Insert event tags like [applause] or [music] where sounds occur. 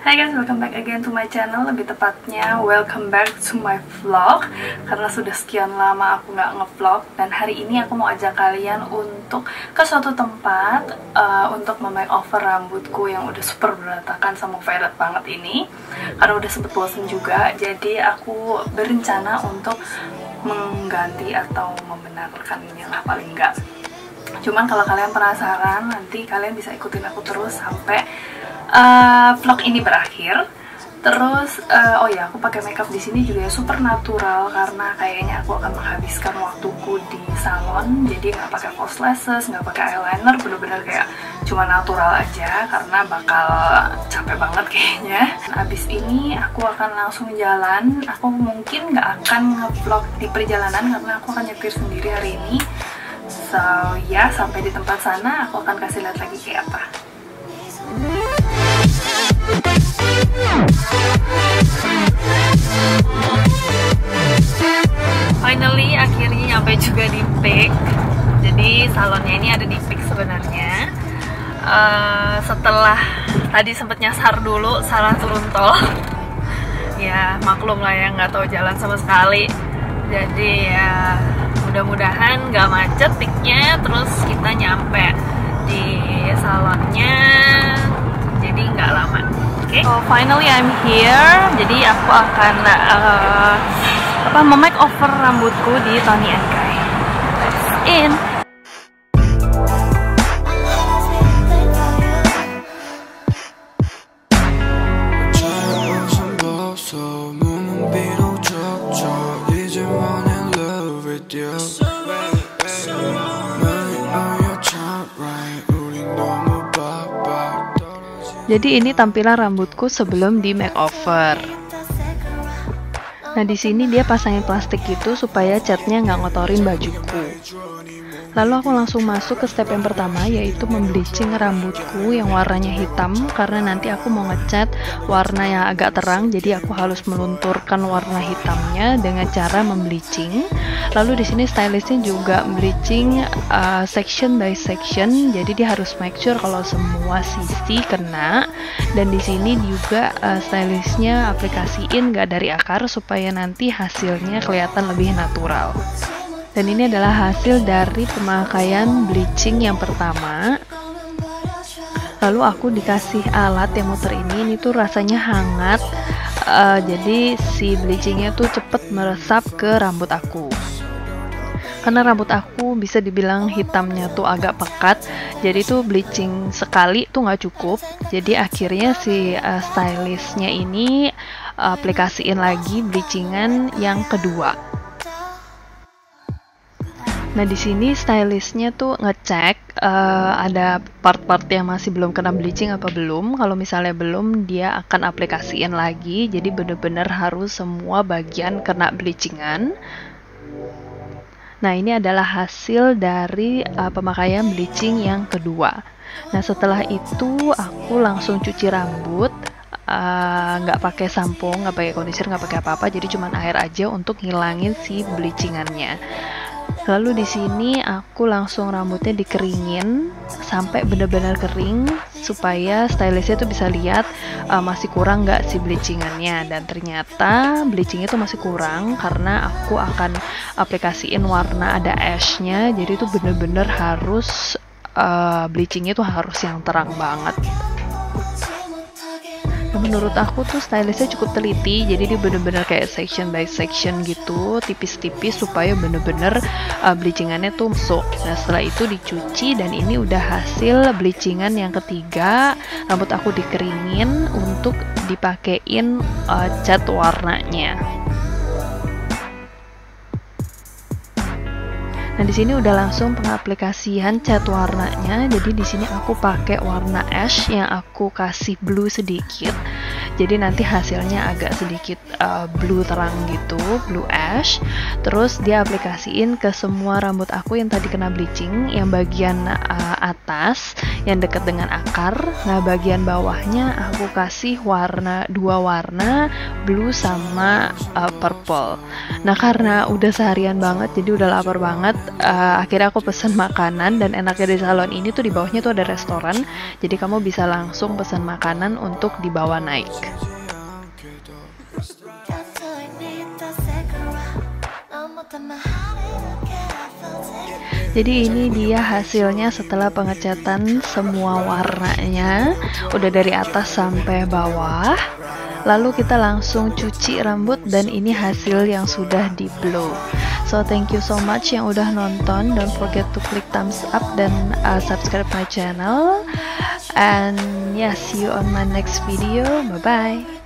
Hai guys, welcome back again to my channel. Lebih tepatnya, welcome back to my vlog. Karena sudah sekian lama aku nggak ngevlog Dan hari ini aku mau ajak kalian untuk ke suatu tempat uh, Untuk over rambutku yang udah super berantakan sama violet banget ini. Karena udah sempet bosen juga Jadi aku berencana untuk mengganti atau membenarkannya lah paling enggak Cuman kalau kalian penasaran, nanti kalian bisa ikutin aku terus sampai uh, vlog ini berakhir. Terus, uh, oh ya, aku pakai makeup di sini juga ya super natural karena kayaknya aku akan menghabiskan waktuku di salon. Jadi nggak pakai false lashes, nggak pakai eyeliner, bener-bener kayak cuma natural aja karena bakal capek banget kayaknya. Abis ini aku akan langsung jalan. Aku mungkin nggak akan ngevlog di perjalanan karena aku akan nyetir sendiri hari ini. So ya, sampai di tempat sana aku akan kasih lihat lagi kayak apa. Finally akhirnya nyampe juga di Peak. Jadi salonnya ini ada di Peak sebenarnya. Uh, setelah tadi sempet nyasar dulu salah turun tol. [laughs] ya maklum lah ya nggak tahu jalan sama sekali. Jadi ya mudah-mudahan nggak macet piknya terus kita oh finally I'm here. Jadi aku akan uh, apa memake over rambutku di Tony and Guy. Let's in Jadi ini tampilan rambutku sebelum di makeover. Nah di sini dia pasangin plastik gitu supaya catnya nggak ngotorin bajuku. Lalu aku langsung masuk ke step yang pertama yaitu membleaching rambutku yang warnanya hitam karena nanti aku mau ngecat warna yang agak terang jadi aku harus melunturkan warna hitamnya dengan cara membleaching. Lalu di sini stylistnya juga bleaching uh, section by section jadi dia harus make sure kalau semua sisi kena dan di sini juga uh, stylistnya aplikasiin gak dari akar supaya nanti hasilnya kelihatan lebih natural. Dan ini adalah hasil dari pemakaian bleaching yang pertama. Lalu aku dikasih alat yang muter ini, ini tuh rasanya hangat. Uh, jadi si bleachingnya tuh cepet meresap ke rambut aku. Karena rambut aku bisa dibilang hitamnya tuh agak pekat, jadi tuh bleaching sekali tuh nggak cukup. Jadi akhirnya si uh, stylistnya ini uh, aplikasiin lagi bleachingan yang kedua Nah di sini stylistnya tuh ngecek uh, ada part-part yang masih belum kena bleaching apa belum. Kalau misalnya belum, dia akan aplikasiin lagi. Jadi bener-bener harus semua bagian kena bleachingan. Nah ini adalah hasil dari uh, pemakaian bleaching yang kedua. Nah setelah itu aku langsung cuci rambut nggak uh, pakai sampo, nggak pakai conditioner, nggak pakai apa-apa, jadi cuma air aja untuk ngilangin si bleachingannya. Lalu di sini aku langsung rambutnya dikeringin sampai benar-benar kering supaya stylistnya tuh bisa lihat uh, masih kurang nggak si bleachingannya. Dan ternyata bleachingnya tuh masih kurang karena aku akan aplikasiin warna ada ashnya. Jadi itu bener-bener harus uh, bleachingnya tuh harus yang terang banget menurut aku tuh stylistnya cukup teliti jadi dia bener-bener kayak section by section gitu tipis-tipis supaya bener-bener uh, bleachingannya tuh masuk. Nah setelah itu dicuci dan ini udah hasil bleachingan yang ketiga. Rambut aku dikeringin untuk dipakein uh, cat warnanya Nah, di sini udah langsung pengaplikasian cat warnanya. Jadi di sini aku pakai warna ash yang aku kasih blue sedikit. Jadi nanti hasilnya agak sedikit uh, blue terang gitu, blue ash. Terus dia aplikasiin ke semua rambut aku yang tadi kena bleaching, yang bagian uh, atas yang dekat dengan akar. Nah, bagian bawahnya aku kasih warna dua warna, blue sama uh, purple. Nah karena udah seharian banget, jadi udah lapar banget. Uh, akhirnya aku pesen makanan dan enaknya di salon ini tuh di bawahnya tuh ada restoran. Jadi kamu bisa langsung pesan makanan untuk dibawa naik. Jadi ini dia hasilnya setelah pengecatan semua warnanya Udah dari atas sampai bawah. Lalu kita langsung cuci rambut dan ini hasil yang sudah di blow. So thank you so much yang udah nonton. Don't forget to click thumbs up dan uh, subscribe my channel. And yeah see you on my next video. Bye bye